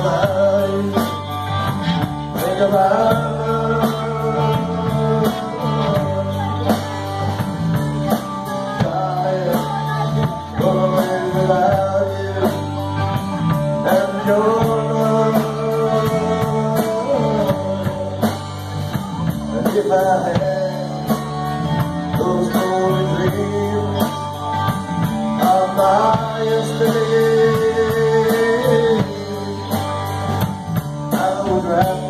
ايي ايي ايي ايي ايي ايي grab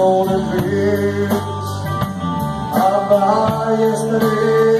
golden rings I buy yesterday